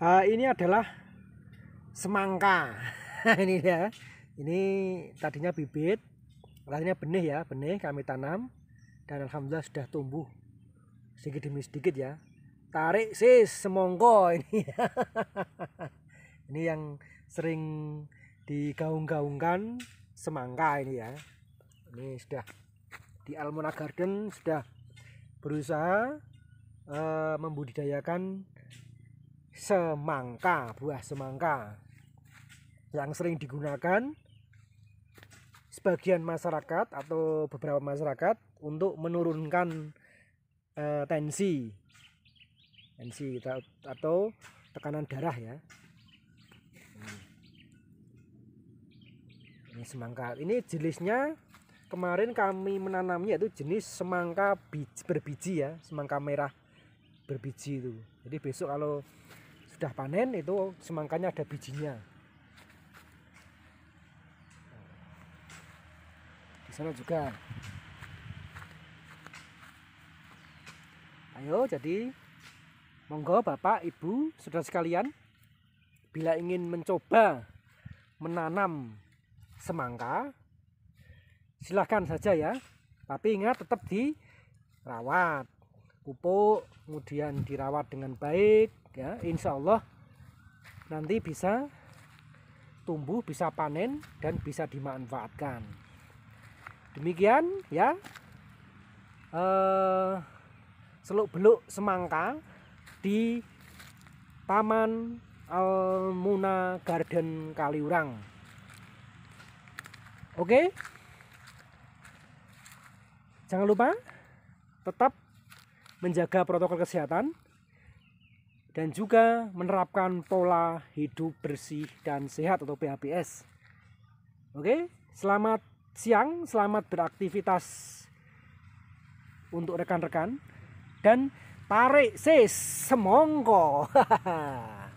uh, ini adalah semangka. Ini ya ini tadinya bibit akhirnya benih ya benih kami tanam dan alhamdulillah sudah tumbuh sedikit demi sedikit ya. Tarik sis semongko ini. Ini yang sering digaung-gaungkan semangka ini ya. Ini sudah di Almona Garden sudah berusaha uh, membudidayakan semangka, buah semangka. Yang sering digunakan sebagian masyarakat atau beberapa masyarakat untuk menurunkan uh, tensi. Tensi atau tekanan darah ya. Ini semangka. Ini jenisnya kemarin kami menanamnya itu jenis semangka biji, berbiji ya. Semangka merah berbiji itu. Jadi besok kalau sudah panen itu semangkanya ada bijinya. Di sana juga. Ayo jadi monggo bapak ibu saudara sekalian bila ingin mencoba menanam semangka silahkan saja ya. Tapi ingat tetap dirawat. Pupuk kemudian dirawat dengan baik ya insya Allah nanti bisa tumbuh bisa panen dan bisa dimanfaatkan. Demikian ya. Eh, seluk beluk semangka di Taman Almuna Garden Kaliurang. Oke? Jangan lupa tetap menjaga protokol kesehatan dan juga menerapkan pola hidup bersih dan sehat atau PHBS. Oke, selamat siang, selamat beraktivitas untuk rekan-rekan dan tarik sis semongko.